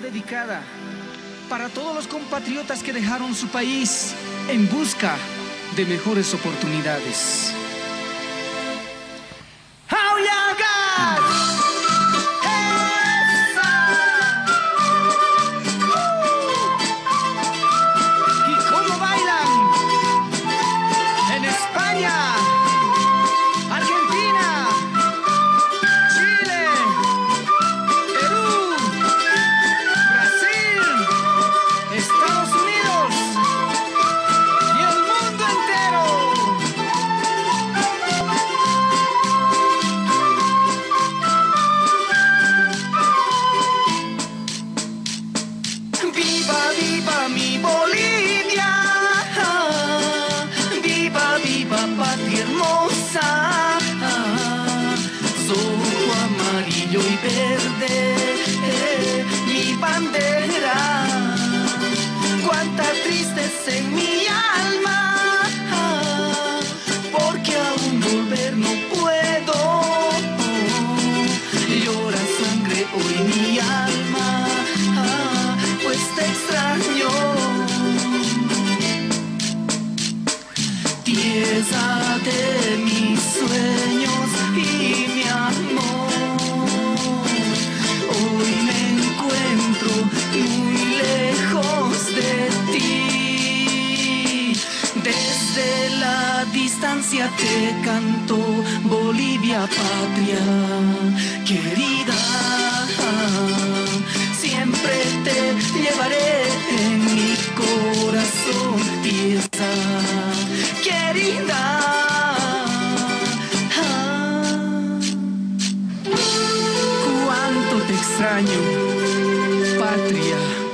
dedicada para todos los compatriotas que dejaron su país en busca de mejores oportunidades. en mi alma porque aún volver no puedo. Llora sangre hoy mi alma pues te extrañó pieza de mi sueño. Te canto, Bolivia patria querida. Siempre te llevaré en mi corazón, pieza querida. Cuánto te extraño, patria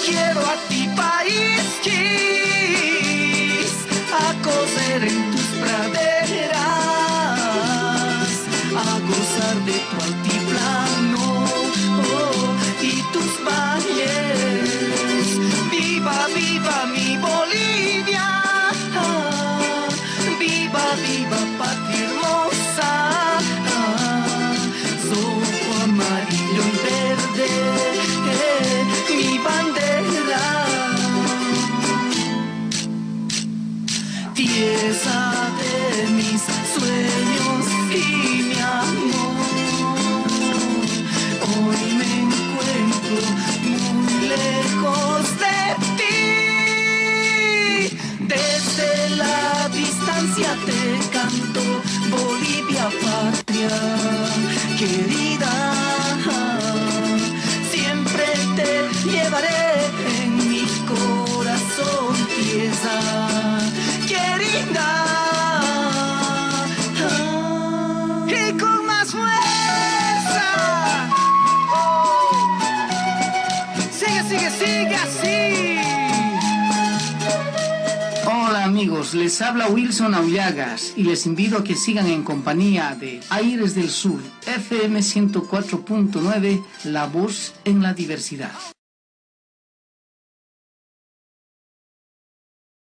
quiero a ti, país. pieza de mis sueños y mi amor. Hoy me encuentro muy lejos de ti. Desde la distancia te canto, Bolivia patria, querida. Siempre te llevaré en mi corazón pieza. Les habla Wilson Aullagas y les invito a que sigan en compañía de Aires del Sur, FM 104.9, La Voz en la Diversidad.